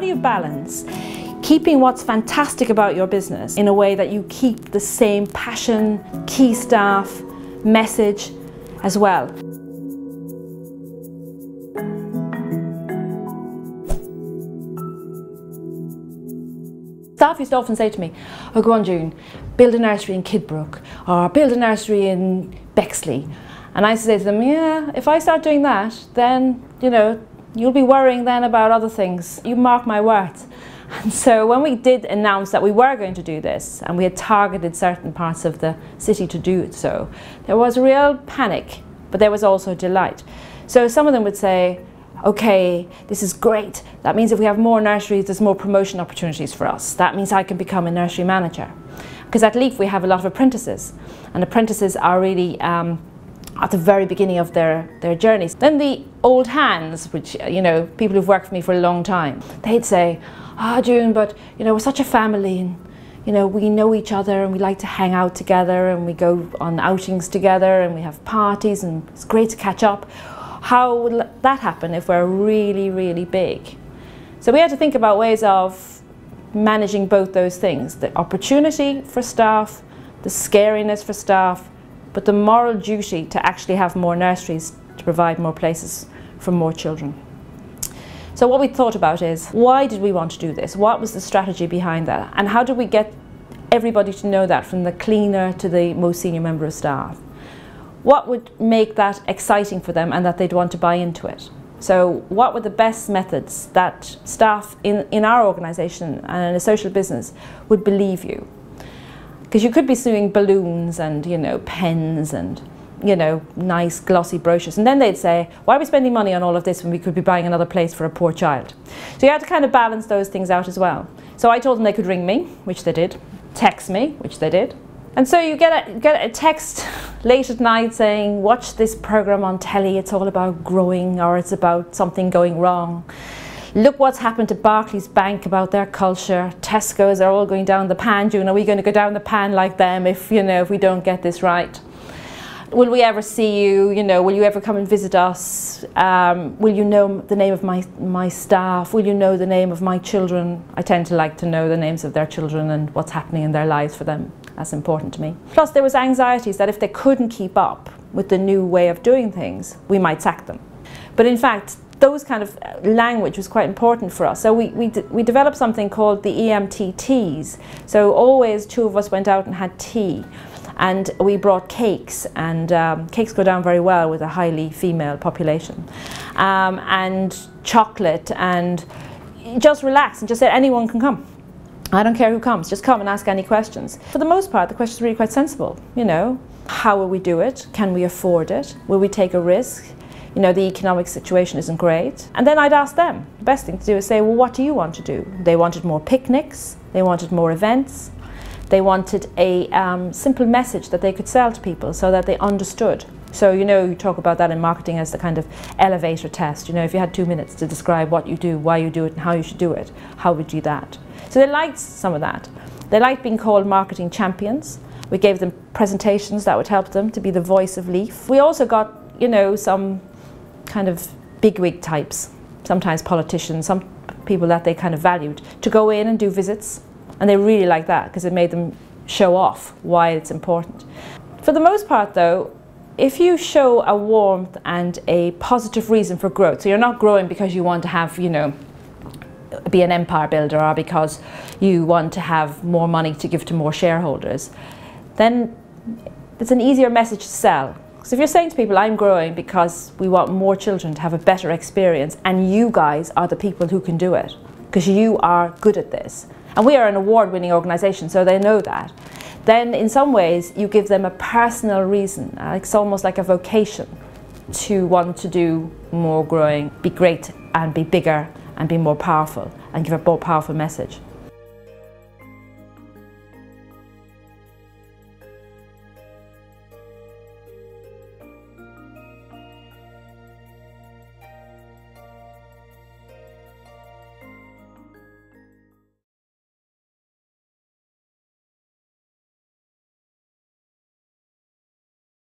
do you balance keeping what's fantastic about your business in a way that you keep the same passion, key staff, message as well? Staff used to often say to me, oh go on June, build a nursery in Kidbrooke or build a nursery in Bexley. And I used to say to them, yeah, if I start doing that, then, you know, you'll be worrying then about other things. You mark my words. And so when we did announce that we were going to do this, and we had targeted certain parts of the city to do it so, there was real panic, but there was also delight. So some of them would say, okay, this is great. That means if we have more nurseries, there's more promotion opportunities for us. That means I can become a nursery manager. Because at LEYF we have a lot of apprentices, and apprentices are really um, at the very beginning of their, their journeys. Then the old hands, which, you know, people who've worked for me for a long time, they'd say, ah, oh, June, but, you know, we're such a family, and, you know, we know each other, and we like to hang out together, and we go on outings together, and we have parties, and it's great to catch up how would that happen if we're really, really big? So we had to think about ways of managing both those things, the opportunity for staff, the scariness for staff, but the moral duty to actually have more nurseries to provide more places for more children. So what we thought about is, why did we want to do this? What was the strategy behind that? And how did we get everybody to know that, from the cleaner to the most senior member of staff? what would make that exciting for them and that they'd want to buy into it? So what were the best methods that staff in, in our organisation and in a social business would believe you? Because you could be suing balloons and, you know, pens and, you know, nice glossy brochures. And then they'd say, why are we spending money on all of this when we could be buying another place for a poor child? So you had to kind of balance those things out as well. So I told them they could ring me, which they did, text me, which they did, and so you get a, get a text late at night saying, watch this program on telly, it's all about growing or it's about something going wrong. Look what's happened to Barclays Bank about their culture. Tesco's are all going down the pan. June, are we going to go down the pan like them if, you know, if we don't get this right? will we ever see you? You know, will you ever come and visit us? Um, will you know the name of my, my staff? Will you know the name of my children? I tend to like to know the names of their children and what's happening in their lives for them. That's important to me. Plus there was anxieties that if they couldn't keep up with the new way of doing things, we might sack them. But in fact, those kind of language was quite important for us. So we, we, we developed something called the EMT teas. So always two of us went out and had tea and we brought cakes and um, cakes go down very well with a highly female population um, and chocolate and just relax and just say anyone can come I don't care who comes, just come and ask any questions. For the most part, the questions are really quite sensible. You know, how will we do it? Can we afford it? Will we take a risk? You know, the economic situation isn't great. And then I'd ask them. The best thing to do is say, well, what do you want to do? They wanted more picnics, they wanted more events, they wanted a um, simple message that they could sell to people so that they understood. So, you know, you talk about that in marketing as the kind of elevator test. You know, if you had two minutes to describe what you do, why you do it, and how you should do it, how would you do that? So they liked some of that. They liked being called marketing champions. We gave them presentations that would help them to be the voice of LEYF. We also got, you know, some kind of bigwig types, sometimes politicians, some people that they kind of valued, to go in and do visits and they really like that because it made them show off why it's important. For the most part though, if you show a warmth and a positive reason for growth, so you're not growing because you want to have, you know, be an empire builder or because you want to have more money to give to more shareholders, then it's an easier message to sell. So if you're saying to people, I'm growing because we want more children to have a better experience and you guys are the people who can do it because you are good at this, and we are an award-winning organisation, so they know that. Then in some ways you give them a personal reason. Uh, it's almost like a vocation to want to do more growing, be great and be bigger and be more powerful and give a more powerful message.